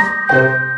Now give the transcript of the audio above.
Música